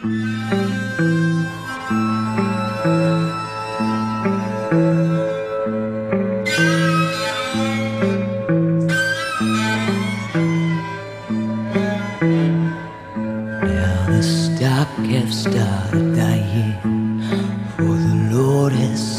Stock have started dying, for the Lord has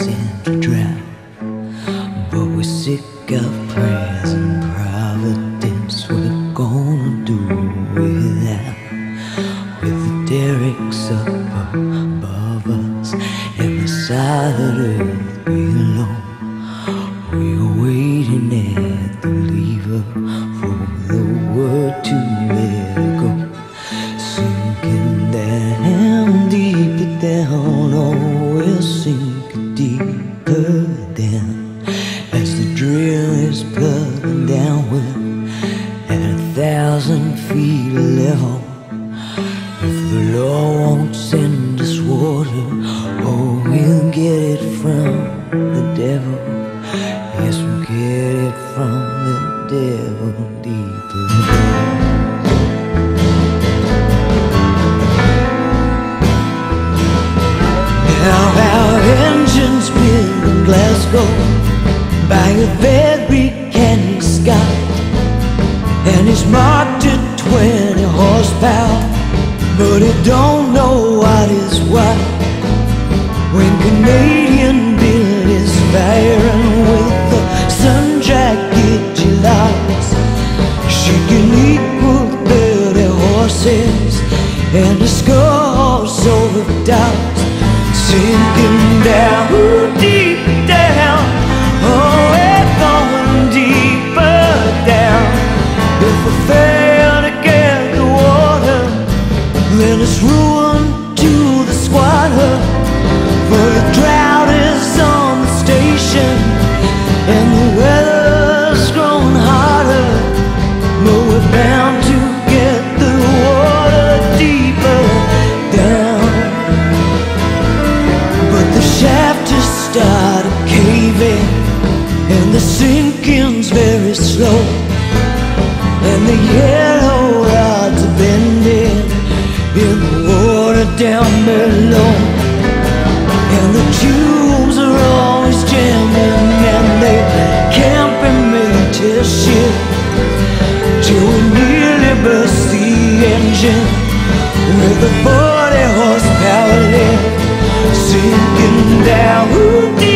derricks up above us and the silent earth below. We're waiting at the lever for the word to let go. Sinking down, deeper down, oh, we're sinking deeper down as the drill is plugging downward at a thousand feet Lord won't send us water, oh, we'll get it from the devil. Yes, we'll get it from the devil down. Now our engines built in Glasgow by a but he don't know what is what. When Canadian Bill is firing with the sun jacket she likes, she can equal 30 horses and For the engine With a 40 horsepower lift Sinking down,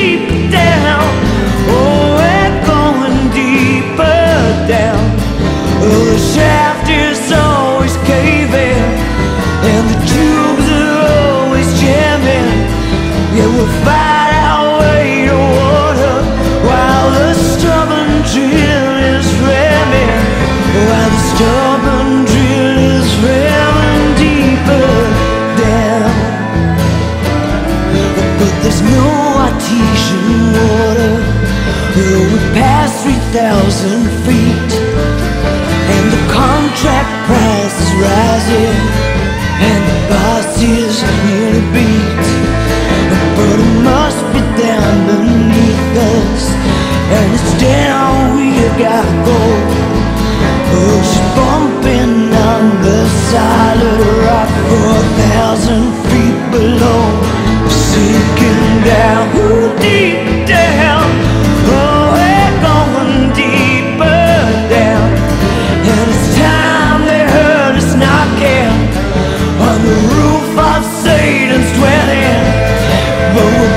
3,000 feet, and the contract price is rising, and the boss is nearly beat. But it must be down beneath us, and it's down we gotta go. She's bumping on the solid rock for a thousand feet below. Sinking down, deep I've seen is dwelling.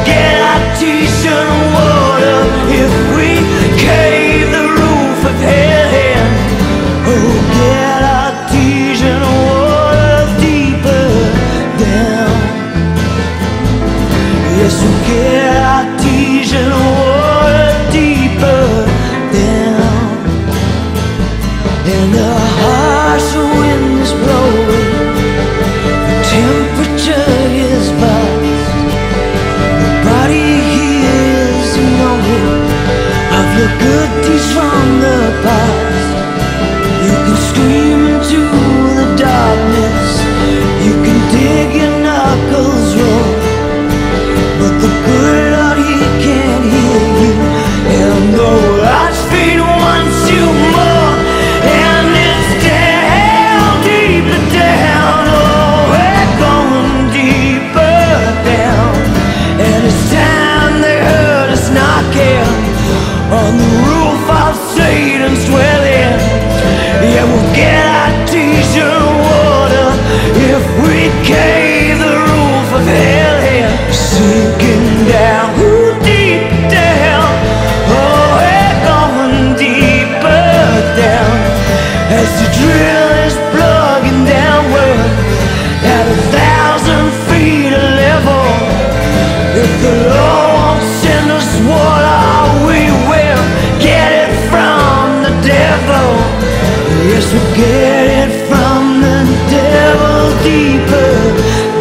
to get it from the devil deeper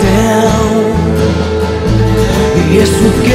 down. Yes, we